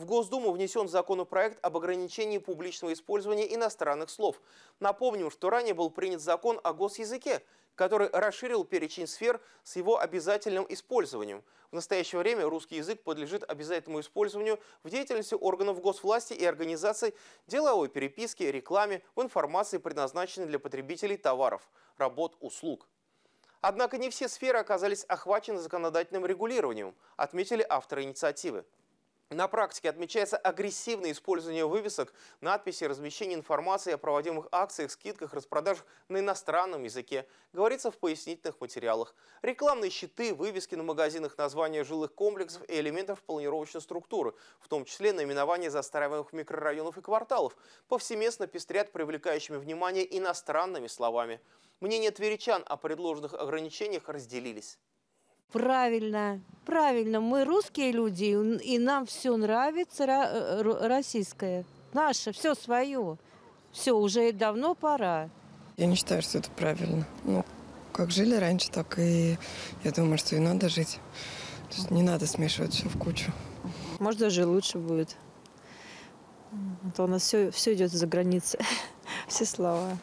В Госдуму внесен законопроект об ограничении публичного использования иностранных слов. Напомним, что ранее был принят закон о госязыке, который расширил перечень сфер с его обязательным использованием. В настоящее время русский язык подлежит обязательному использованию в деятельности органов госвласти и организаций, деловой переписке, рекламе, в информации, предназначенной для потребителей товаров, работ, услуг. Однако не все сферы оказались охвачены законодательным регулированием, отметили авторы инициативы. На практике отмечается агрессивное использование вывесок, надписей, размещение информации о проводимых акциях, скидках, распродажах на иностранном языке, говорится в пояснительных материалах. Рекламные щиты, вывески на магазинах, названия жилых комплексов и элементов планировочной структуры, в том числе наименования застраиваемых микрорайонов и кварталов, повсеместно пестрят привлекающими внимание иностранными словами. Мнения тверичан о предложенных ограничениях разделились. Правильно, правильно. Мы русские люди, и нам все нравится э, российское. Наше, все свое. Все, уже давно пора. Я не считаю, что это правильно. Ну, как жили раньше, так и я думаю, что и надо жить. То есть не надо смешивать все в кучу. Может, даже лучше будет. А то у нас все, все идет за границей. Все слова.